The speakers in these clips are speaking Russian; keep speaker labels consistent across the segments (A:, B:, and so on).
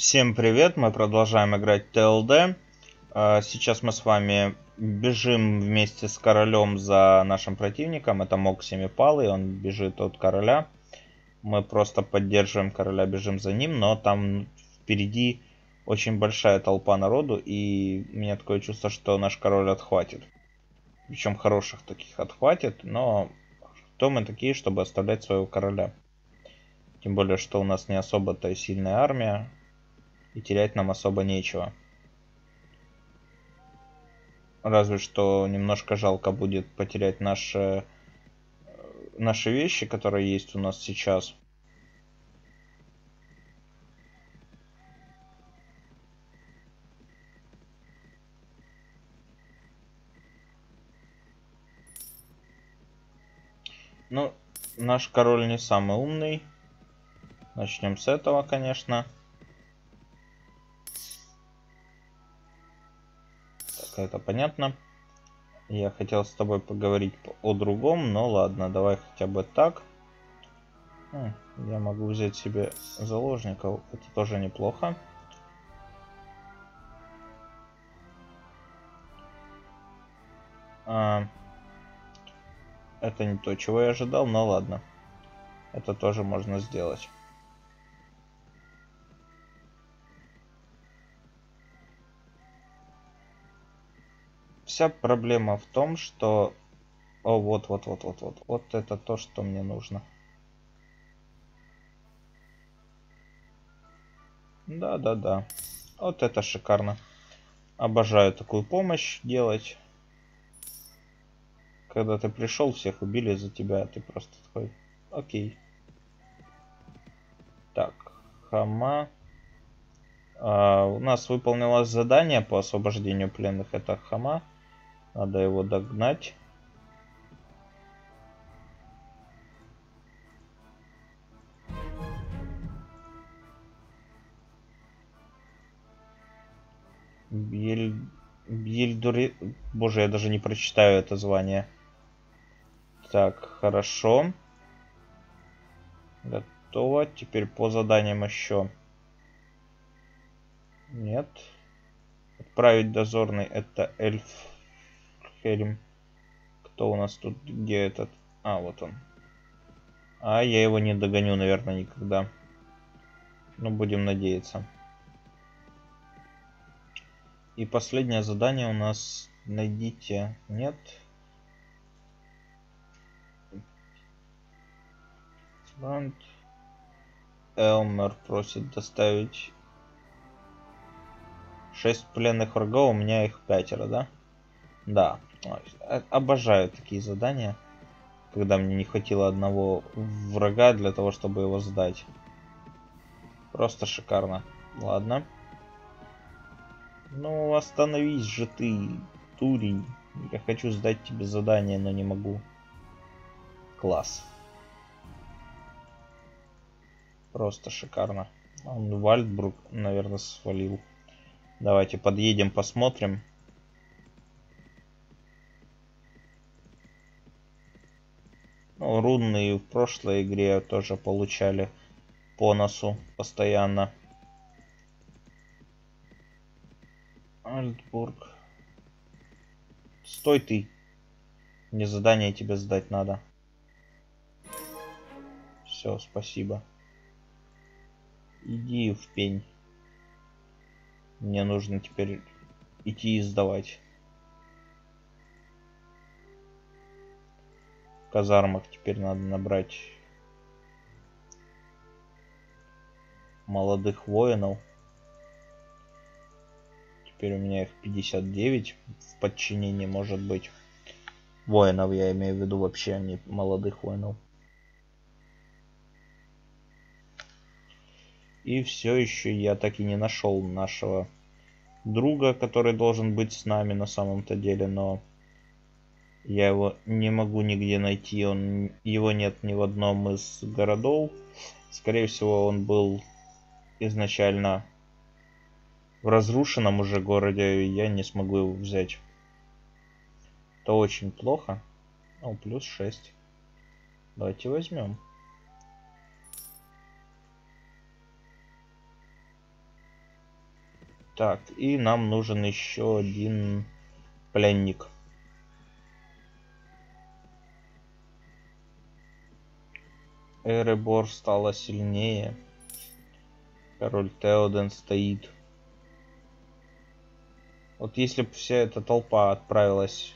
A: Всем привет, мы продолжаем играть TLD. А, сейчас мы с вами бежим вместе с королем за нашим противником. Это Мок Семипалый, он бежит от короля. Мы просто поддерживаем короля, бежим за ним, но там впереди очень большая толпа народу, и у меня такое чувство, что наш король отхватит. Причем хороших таких отхватит, но кто мы такие, чтобы оставлять своего короля? Тем более, что у нас не особо-то сильная армия и терять нам особо нечего. Разве что немножко жалко будет потерять наши, наши вещи, которые есть у нас сейчас. Ну, наш король не самый умный. Начнем с этого, конечно. Это понятно. Я хотел с тобой поговорить о другом, но ладно, давай хотя бы так. Я могу взять себе заложников, это тоже неплохо. А, это не то, чего я ожидал, но ладно. Это тоже можно сделать. Вся проблема в том, что... О, вот, вот, вот, вот, вот. Вот это то, что мне нужно. Да, да, да. Вот это шикарно. Обожаю такую помощь делать. Когда ты пришел, всех убили за тебя, ты просто такой, окей. Так, Хама. А, у нас выполнилось задание по освобождению пленных, это Хама. Надо его догнать. Бьель... Бьельдури... Боже, я даже не прочитаю это звание. Так, хорошо. Готово. Теперь по заданиям еще. Нет. Отправить дозорный. Это эльф Хелем. Кто у нас тут? Где этот? А, вот он. А, я его не догоню, наверное, никогда. Ну, будем надеяться. И последнее задание у нас найдите. Нет. Фронт. Элмер просит доставить 6 пленных врагов. У меня их пятеро, да? Да. Обожаю такие задания, когда мне не хватило одного врага для того, чтобы его сдать. Просто шикарно. Ладно. Ну, остановись же ты, Турий. Я хочу сдать тебе задание, но не могу. Класс. Просто шикарно. Он Вальдбрук, наверное, свалил. Давайте подъедем, посмотрим. Ну, рунные в прошлой игре тоже получали по носу постоянно. Альтбург. Стой ты. Мне задание тебе сдать надо. Все, спасибо. Иди в пень. Мне нужно теперь идти и сдавать. Казармах теперь надо набрать молодых воинов. Теперь у меня их 59 в подчинении может быть. Воинов я имею в виду вообще, а не молодых воинов. И все еще я так и не нашел нашего друга, который должен быть с нами на самом-то деле, но я его не могу нигде найти. Он, его нет ни в одном из городов. Скорее всего, он был изначально в разрушенном уже городе. И я не смогу его взять. Это очень плохо. О, плюс 6. Давайте возьмем. Так, и нам нужен еще один пленник. Эребор стала сильнее. Король Теоден стоит. Вот если бы вся эта толпа отправилась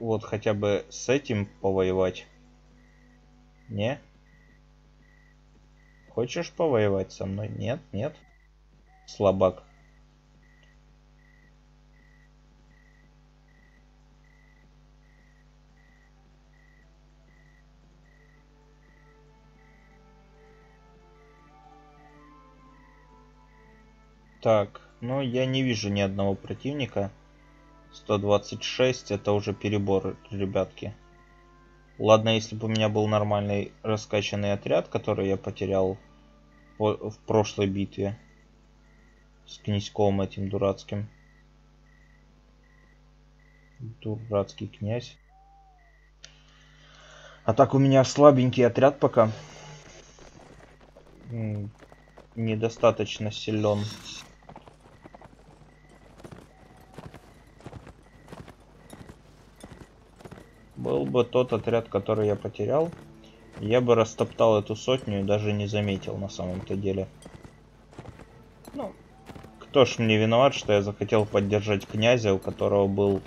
A: вот хотя бы с этим повоевать. Не? Хочешь повоевать со мной? Нет, нет. Слабак. Так, ну я не вижу ни одного противника. 126 это уже перебор, ребятки. Ладно, если бы у меня был нормальный раскачанный отряд, который я потерял в прошлой битве с князьком этим дурацким. Дурацкий князь. А так у меня слабенький отряд пока. Недостаточно силен. Был бы тот отряд, который я потерял, я бы растоптал эту сотню и даже не заметил на самом-то деле. Ну, кто ж мне виноват, что я захотел поддержать князя, у которого был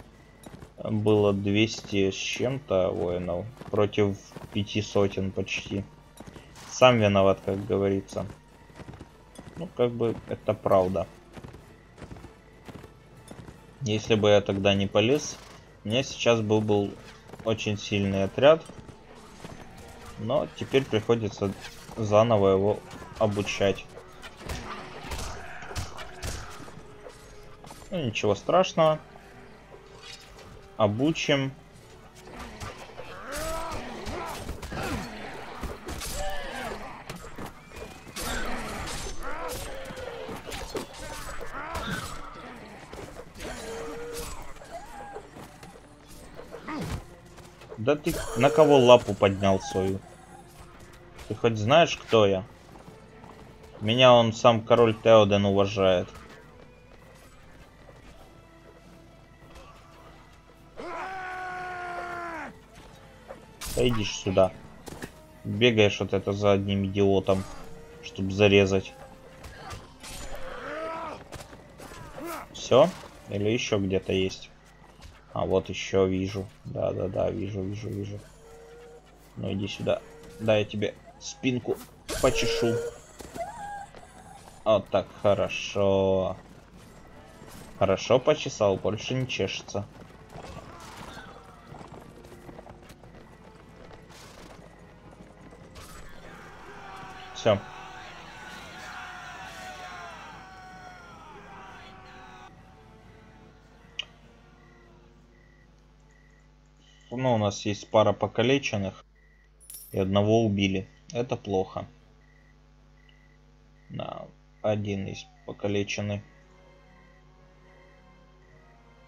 A: было 200 с чем-то воинов против пяти сотен почти. Сам виноват, как говорится. Ну, как бы, это правда. Если бы я тогда не полез, у меня сейчас был, был очень сильный отряд. Но теперь приходится заново его обучать. Ну, ничего страшного. Обучим. Ты на кого лапу поднял свою? Ты хоть знаешь, кто я? Меня он сам король Теоден уважает. Да идишь сюда. Бегаешь вот это за одним идиотом, чтобы зарезать. Все? Или еще где-то есть? А вот еще вижу. Да-да-да, вижу, вижу, вижу. Ну иди сюда. Да, я тебе спинку почешу. Вот так, хорошо. Хорошо почесал, больше не чешется. Все. Ну, у нас есть пара покалеченных. И одного убили. Это плохо. Да, один есть покалеченный.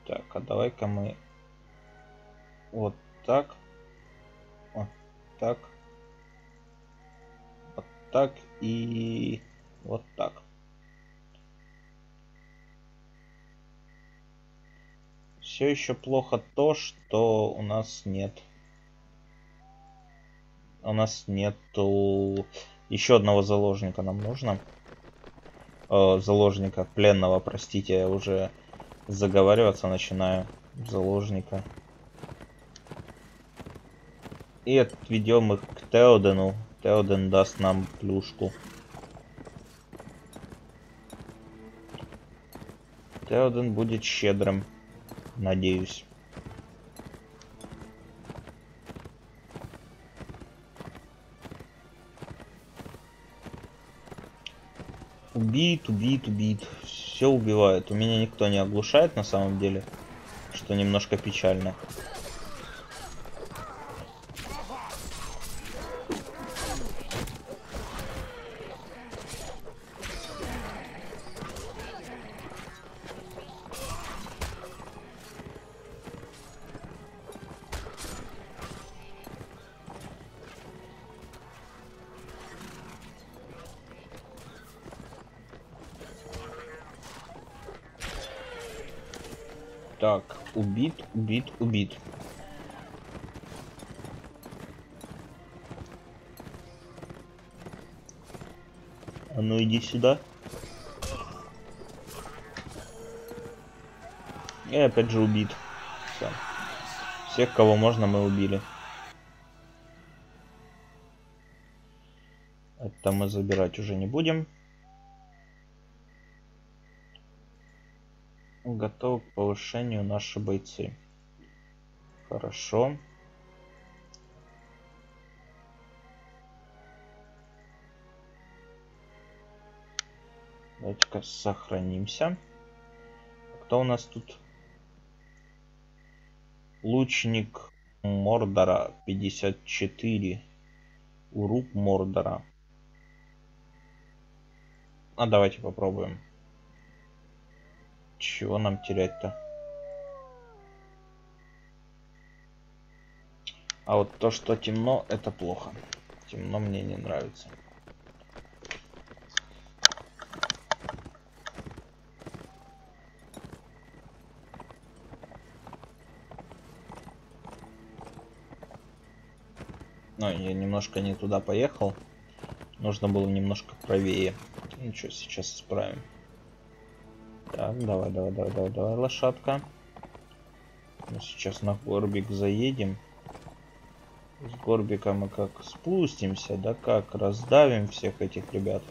A: Так, а давай-ка мы вот так. Вот так. Вот так и вот так. Все еще плохо то, что у нас нет. У нас нету еще одного заложника нам нужно. О, заложника, пленного, простите, я уже заговариваться начинаю. Заложника. И отведем их к Теодену. Теоден даст нам плюшку. Теоден будет щедрым. Надеюсь. Убит, убит, убит. Все убивает. У меня никто не оглушает на самом деле. Что немножко печально. Убит, убит. А ну иди сюда. И опять же убит. Все. Всех, кого можно, мы убили. Это мы забирать уже не будем. Готовы к повышению наши бойцы. Хорошо. Давайте-ка сохранимся. Кто у нас тут? Лучник Мордора 54. Урук Мордора. А давайте попробуем. Чего нам терять-то? А вот то, что темно, это плохо. Темно мне не нравится. Но я немножко не туда поехал. Нужно было немножко правее. Ничего, сейчас исправим. Так, давай, давай, давай, давай, давай, лошадка. Мы сейчас на горбик заедем. С горбика мы как спустимся, да как раздавим всех этих ребят.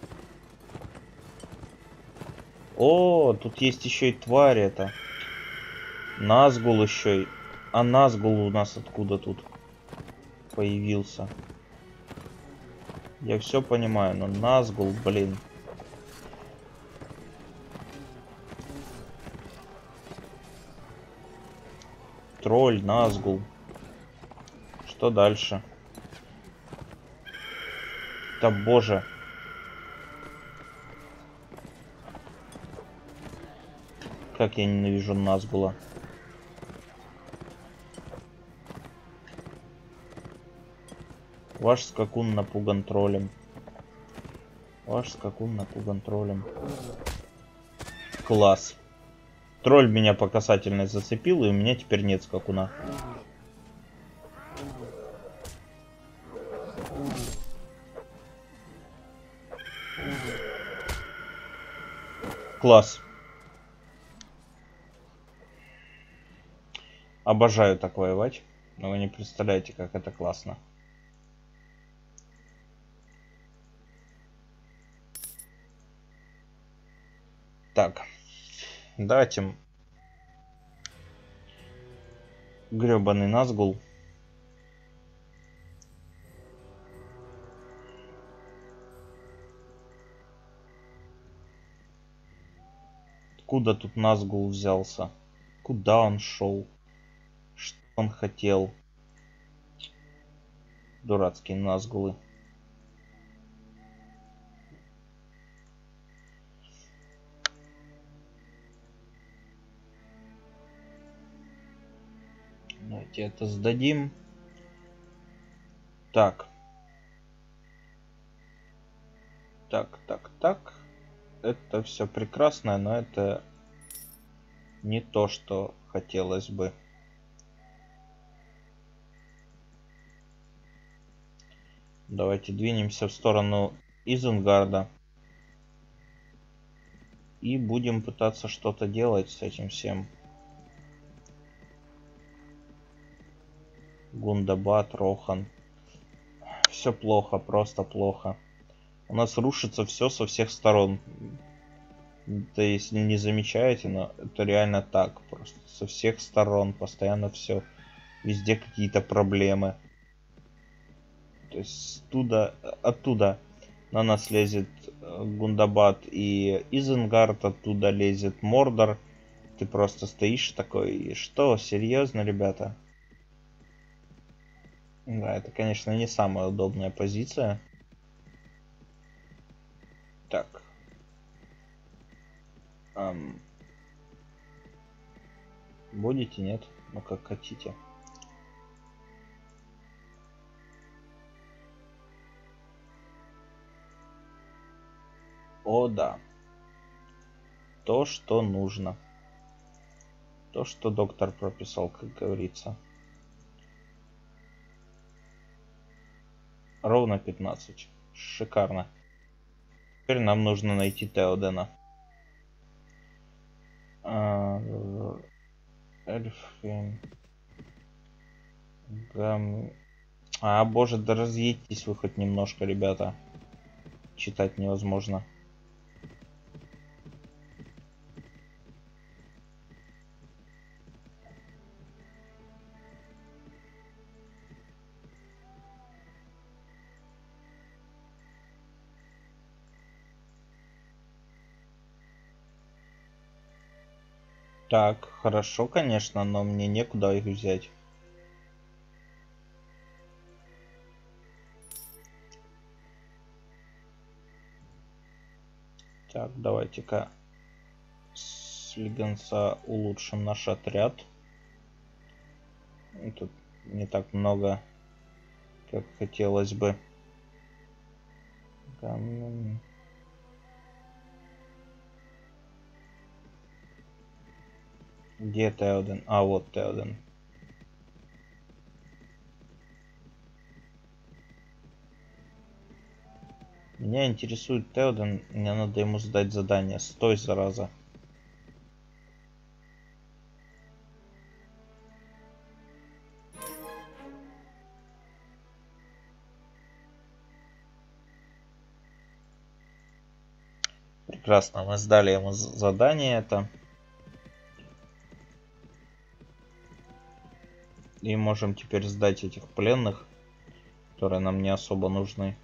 A: О, тут есть еще и тварь это. Назгул еще. И... А Назгул у нас откуда тут появился? Я все понимаю, но Назгул, блин. Тролль, Назгул. Что дальше? Да боже. Как я ненавижу Назгула. Ваш скакун напуган троллем. Ваш скакун напуган троллем. Класс. Тролль меня по касательной зацепил, и у меня теперь нет скакуна. Класс. Обожаю так воевать. Но вы не представляете, как это классно. Так. Давайте гребаный Назгул. Откуда тут Назгул взялся? Куда он шел? Что он хотел? Дурацкие Назгулы. Давайте это сдадим. Так. Так, так, так. Это все прекрасно, но это не то, что хотелось бы. Давайте двинемся в сторону Изенгарда. И будем пытаться что-то делать с этим всем. Гундабат, Рохан. Все плохо, просто плохо. У нас рушится все со всех сторон. Это если не замечаете, но это реально так. Просто со всех сторон постоянно все. Везде какие-то проблемы. То есть оттуда, оттуда на нас лезет э, Гундабат и Изенгард, оттуда лезет Мордор. Ты просто стоишь такой, что, серьезно, ребята? Да, это, конечно, не самая удобная позиция. Так. Эм. Будете, нет? Ну, как хотите. О, да. То, что нужно. То, что доктор прописал, как говорится. Ровно 15. Шикарно. Теперь нам нужно найти Теодена. А, Эльфин. Гам... А, боже, да разъедьтесь вы хоть немножко, ребята. Читать невозможно. Так, хорошо, конечно, но мне некуда их взять. Так, давайте-ка с Лигенса улучшим наш отряд. Тут не так много, как хотелось бы. Где Теоден? А, вот Теоден. Меня интересует Теоден. Мне надо ему задать задание. Стой, зараза. Прекрасно, мы сдали ему задание это. И можем теперь сдать этих пленных, которые нам не особо нужны.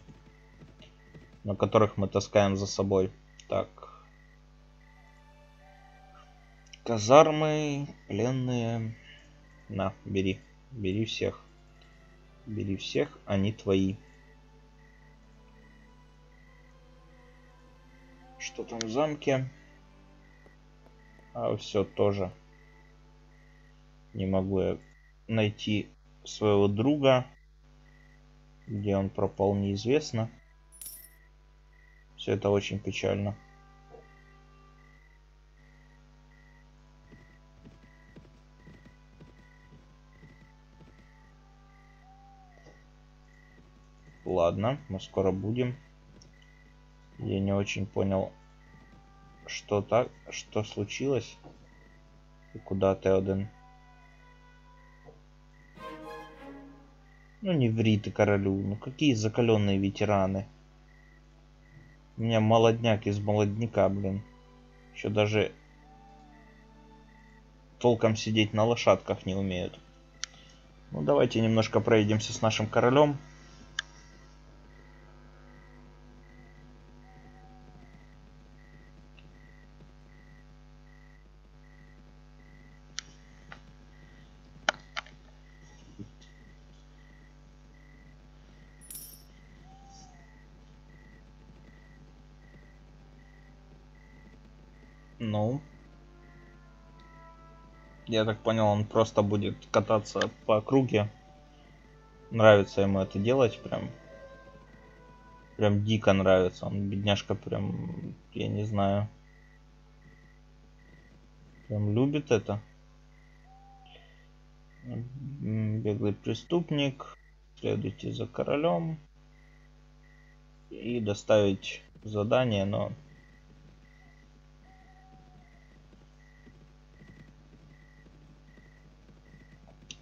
A: Но которых мы таскаем за собой. Так. Казармы, пленные. На, бери. Бери всех. Бери всех, они твои. Что там в замке? А, все тоже. Не могу я найти своего друга. Где он пропал, неизвестно. Все это очень печально. Ладно, мы скоро будем. Я не очень понял, что так, что случилось и куда Теоден. Ну не ври ты королю, ну какие закаленные ветераны. У меня молодняк из молодняка, блин. Еще даже толком сидеть на лошадках не умеют. Ну давайте немножко проедемся с нашим королем. Я так понял, он просто будет кататься по округе. Нравится ему это делать прям. Прям дико нравится. Он бедняжка прям, я не знаю. Прям любит это. Беглый преступник. Следуйте за королем. И доставить задание, но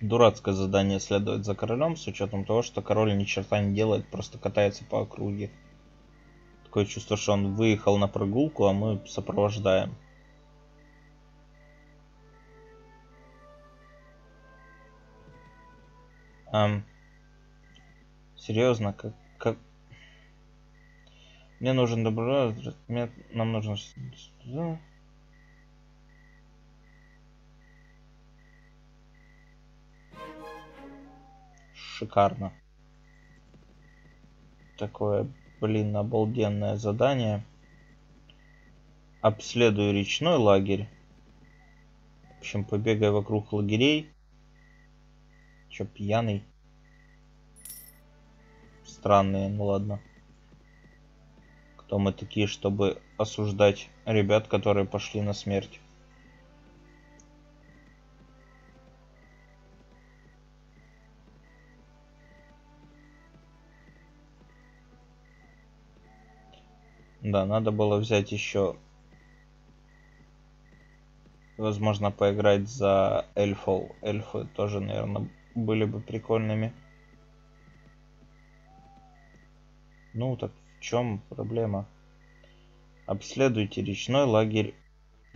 A: Дурацкое задание следовать за королем, с учетом того, что король ни черта не делает, просто катается по округе. Такое чувство, что он выехал на прогулку, а мы сопровождаем. Эм, серьезно, как, как... Мне нужен добро... Нам нужно... шикарно. Такое, блин, обалденное задание. Обследую речной лагерь. В общем, побегай вокруг лагерей. Чё, пьяный? Странные, ну ладно. Кто мы такие, чтобы осуждать ребят, которые пошли на смерть? Да, надо было взять еще... Возможно, поиграть за эльфов. Эльфы тоже, наверное, были бы прикольными. Ну, так в чем проблема? Обследуйте речной лагерь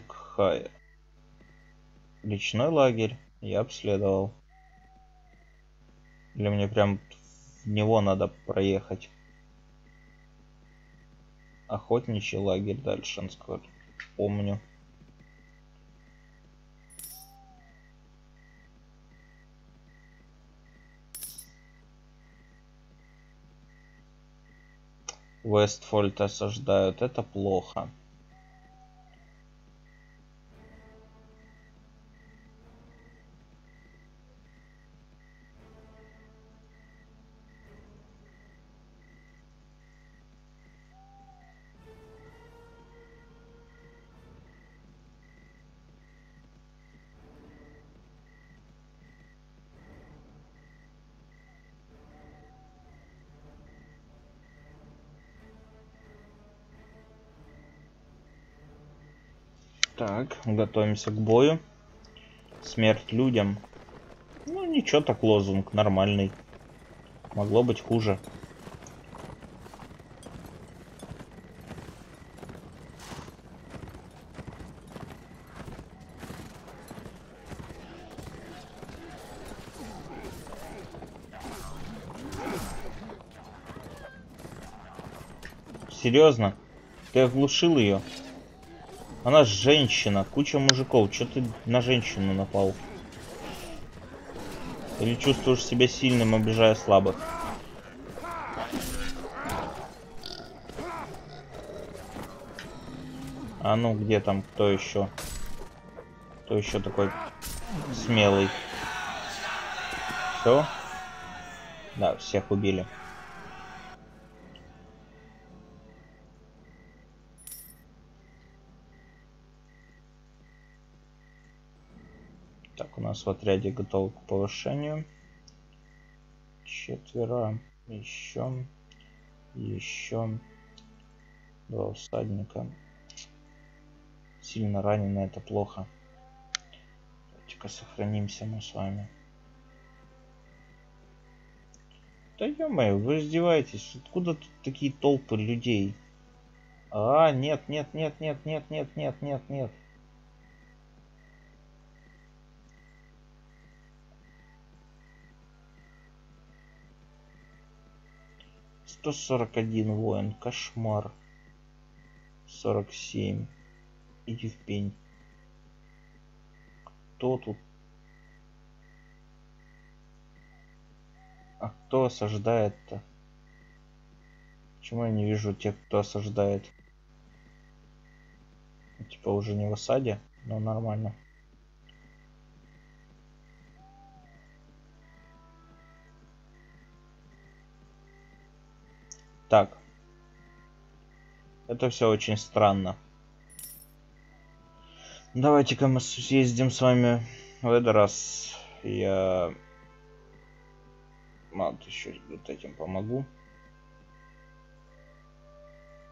A: Кхая. Речной лагерь я обследовал. Или мне прям в него надо проехать? Охотничий лагерь дальше, насколько помню. Вестфольд осаждают. Это плохо. Так, готовимся к бою. Смерть людям. Ну, ничего так лозунг, нормальный. Могло быть хуже. Серьезно? Ты оглушил ее? Она женщина, куча мужиков. Че ты на женщину напал? Или чувствуешь себя сильным, обижая слабых? А ну, где там, кто еще? Кто еще такой смелый? Все? Да, всех убили. Так, у нас в отряде готовы к повышению. Четверо. Еще. Еще. Два всадника. Сильно ранены, это плохо. Давайте-ка сохранимся мы с вами. Да ё вы издеваетесь. Откуда тут такие толпы людей? А, нет, нет, нет, нет, нет, нет, нет, нет, нет. 141 воин. Кошмар. 47. Иди в пень. Кто тут? А кто осаждает-то? Почему я не вижу тех, кто осаждает? Типа уже не в осаде, но нормально. Так. Это все очень странно. Давайте-ка мы съездим с вами в этот раз. Я... Вот еще вот этим помогу.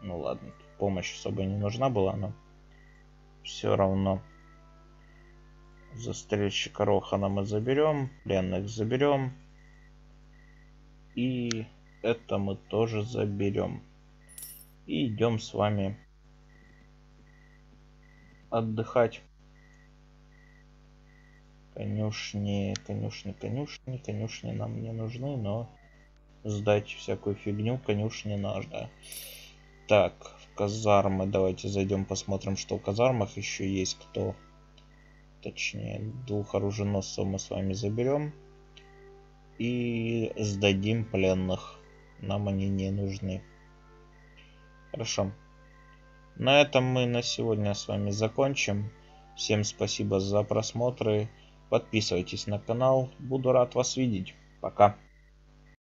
A: Ну ладно, помощь особо не нужна была, но все равно. Застрельщика Рохана мы заберем, пленных заберем. И это мы тоже заберем. И идем с вами отдыхать. Конюшни, конюшни, конюшни, конюшни нам не нужны, но сдать всякую фигню конюшни надо. Так, в казармы давайте зайдем посмотрим, что в казармах еще есть кто. Точнее, двух оруженосцев мы с вами заберем. И сдадим пленных. Нам они не нужны. Хорошо. На этом мы на сегодня с вами закончим. Всем спасибо за просмотры. Подписывайтесь на канал. Буду рад вас видеть. Пока.